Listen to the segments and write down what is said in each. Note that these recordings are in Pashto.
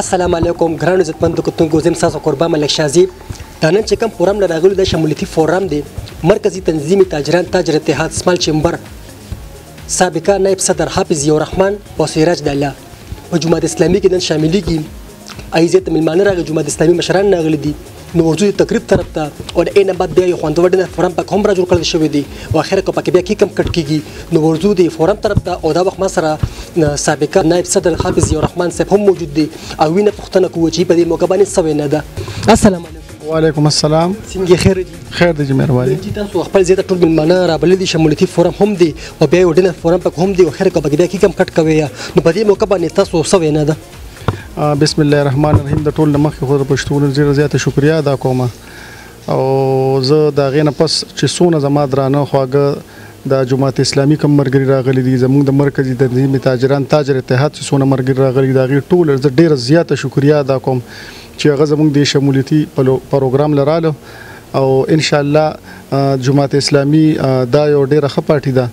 السلام علیکم ګران عزتمند کتونکو زم تاسو قربان ملک شازی دا نن چې کوم فورم لراغلی د شمولیتي فورم دی مرکزی تنظیمی تاجران تاجر اتحاد سمال چمبر سابقه نائب صدر حافظ یو رحمان او سراج دالا په جماعت اسلامي کې نن شاملېږي ایزه ته ملمانه راغلي جماعت اسلامي مشران راغلي دي نو ورځو دي تقریب طرف ته او د اینه بعد بیا یو خوند وړنه فورم پک هم را جوړ کړل شوې دي او اخر کو پک بیا کی کم کټ کیږي نو ورځو دي فورم طرف ته او دا وخت ما سره سابقه نائب صدر حافظ یو رحمان صاحب هم موجود دي او وینه پښتنه کوو چې په دې موقع باندې سوې نه ده السلام علیکم وعلیکم السلام څنګه خیر دي خیر دي جمیر والي چې تاسو خپل زیاته ټول ملمانه را بل دي شمولتي فورم هم دي او بیا وډنه فورم پک هم دي او خیر کو بګدا کی کم کټ کوي نو په دې موقع باندې تاسو سوې نه ده بسم الله الرحمن الرحیم د ټول مخکې خو د پښتون زیر زیاته شکریا ادا کوم او زه دا غینه پس چې سونه زما درانه خواګه د جماعت اسلامي کم مرګري راغلي دي زموږ د مرکزي د نظیم تاجران تاجر اتحاد چې سونه مرګري راغلي دا غي ټول زه ډیره زیاته شکریا ادا کوم چې هغه زموږ د شمولیتي پروګرام لراله او ان شاء الله جماعت اسلامي دا یو ډیره خپارټي ده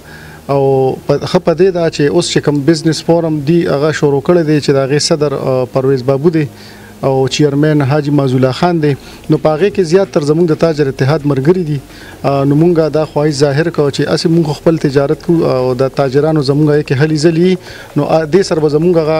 او ښه په دې ده چې اوس چې کوم بزنس فورم دی هغه شروع کړی دی چې د هغې صدر پرویز بابو دی او چیئرمین حاجي معزالله خان دی نو په هغې کې زیات تر زموږ د تاجر اتحاد ملګري دي نو مونږ دا خواهش ظاهر کوو چې هسې مونږ خپل تجارت کوو او د تاجرانو زموږ یې کې هلې ځلې نو دې سره به زموږ هغه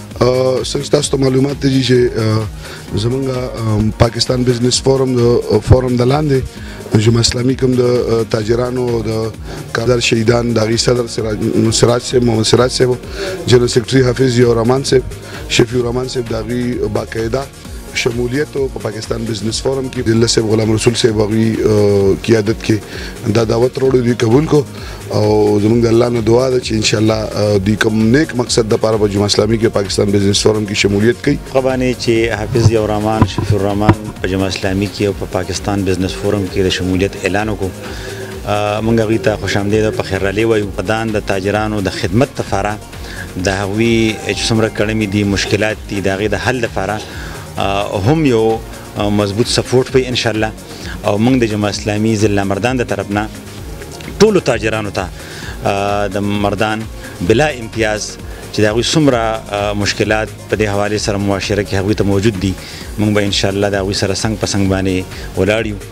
سر تاسو ته معلومات دي چې زمونږ پاکستان بزنس فورم د فورم د لاندې جمع اسلامي کوم د تاجرانو او د کادر شهیدان د غي صدر سراج سراج سے محمد سراج سے جنرال سیکریټری حافظ یو رحمان سے شفیع رحمان سے د غي باقاعده شمولیت او په پاکستان بزنس فورم کې د لسه غلام رسول صاحب غوي قیادت کې دا دعوت وروړو دی قبول کو او زمونږ د الله نه دعا ده چې ان شاء الله دی کوم نیک مقصد د پاره په جماعت اسلامي کې پاکستان بزنس فورم کې شمولیت کوي قبانه چې حافظ یو رحمان شفیع الرحمن په جماعت اسلامي کې او په پاکستان بزنس فورم کې د شمولیت اعلان وکړو مونږ غوي ته خوش آمدید په خیر را لې وایو په دان د تاجرانو د خدمت لپاره د هغوی چې څومره کړمې دي مشکلات دي د هغې د حل لپاره هم یو مضبوط سپورټ په ان شاء الله او موږ د جماعت اسلامي ضلع مردان د طرف نه ټولو تاجرانو ته د مردان بلا امتیاز چې دا غوي سمره مشکلات په دې حواله سره معاشره کې هغه ته موجود دي موږ به ان شاء الله دا غوي سره څنګه پسنګ باندې ولاړ یو